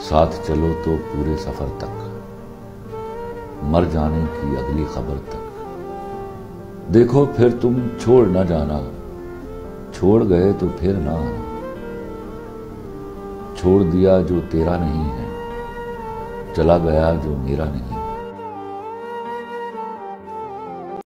साथ चलो तो पूरे सफ़र तक। मर जाने की अगली खबर तक। देखो फिर तुम छोड़ न जाना। छोड़ गए तो फिर ना आना। छोड़ दिया जो तेरा नहीं है, चला गया जो मेरा नहीं